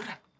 Sitä.